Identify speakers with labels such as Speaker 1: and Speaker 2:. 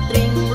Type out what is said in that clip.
Speaker 1: string